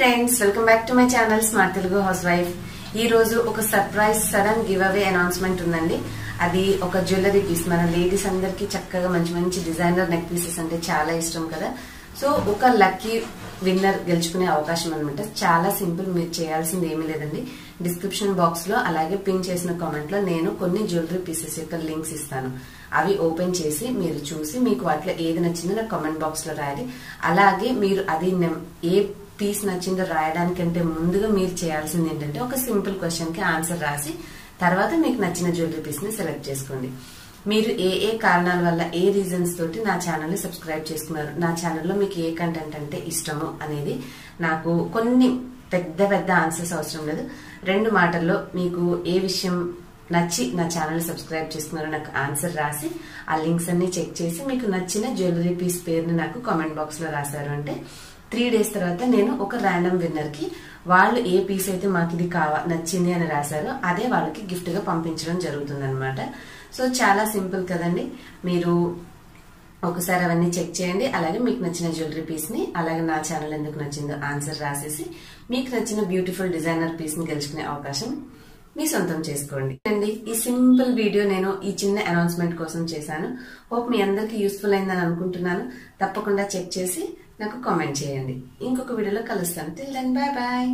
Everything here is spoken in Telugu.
Friends welcome back to my channel smart Telugu house wife ఈ రోజు ఒక surprise sudden give away announcement ఉందండి. అది ఒక జ్యువెలరీ పీస్. మన లేడీస్ అందరికి చక్కగా మంచి మంచి డిజైనర్ నెక్ పీసెస్ అంటే చాలా ఇష్టం కదా. సో ఒక లక్కీ విన్నర్ గెలుచుకునే అవకాశం అనమాట చాలా సింపుల్ మీరు చేయాల్సింది ఏమీ లేదండి. డిస్క్రిప్షన్ బాక్స్లో అలాగే పిన్ చేసిన కామెంట్లో నేను కొన్ని జ్యువెలరీ పీసెస్ యొక్క లింక్స్ ఇస్తాను. అవి ఓపెన్ చేసి మీరు చూసి మీకు వాటిలో ఏది నచ్చిందో నాకు కామెంట్ బాక్స్లో రాయాలి అలాగే మీరు అది నెం- ఏ పీస్ నచ్చిందో రాయడానికంటే ముందుగా మీరు చేయాల్సింది ఏంటంటే ఒక సింపుల్ క్వశ్చన్కి ఆన్సర్ రాసి తర్వాత మీకు నచ్చిన జ్యువెలరీ పీస్ని సెలెక్ట్ చేసుకోండి. మీరు ఏ ఏ కారణాల వల్ల ఏ రీజన్స్ తోటి నా ఛానల్ని సబ్స్క్రైబ్ చేసుకున్నారు? నా ఛానల్లో మీకు ఏ కంటెంట్ అంటే ఇష్టము అనేది నాకు కొన్ని పెద్ద పెద్ద ఆన్సర్స్ అవసరం లేదు. రెండు మాటల్లో మీకు ఏ విషయం నచ్చి నా ఛానల్ సబ్స్క్రైబ్ చేసుకున్నారో నాకు ఆన్సర్ రాసి ఆ లింక్స్ అన్ని చెక్ చేసి మీకు నచ్చిన జ్యువెలరీ పీస్ పేరుని నాకు కామెంట్ బాక్స్లో రాశారు అంటే త్రీ డేస్ తర్వాత నేను ఒక ర్యాండమ్ విన్నర్కి వాళ్ళు ఏ పీస్ అయితే మాకు ఇది కావా నచ్చింది అని రాశారో అదే వాళ్ళకి గిఫ్ట్గా పంపించడం జరుగుతుంది అనమాట సో చాలా సింపుల్ కదండి. మీరు ఒకసారి అవన్నీ చెక్ చేయండి. అలాగే మీకు నచ్చిన జ్యువెలరీ పీస్ని అలాగే నా ఛానల్ ఎందుకు నచ్చిందో ఆన్సర్ రాసేసి మీకు నచ్చిన బ్యూటిఫుల్ డిజైనర్ పీస్ని గెలుచుకునే అవకాశం మీ సొంతం చేసుకోండి. అండి ఈ సింపుల్ వీడియో నేను ఈ చిన్న అనౌన్స్మెంట్ కోసం చేశాను. హోప్ మీ అందరికి యూస్ఫుల్ అయిందని అనుకుంటున్నాను. తప్పకుండా చెక్ చేసి నాకు కామెంట్ చేయండి. ఇంకొక వీడియోలో కలుస్తాను తిల్ దెన్ బాయ్ బాయ్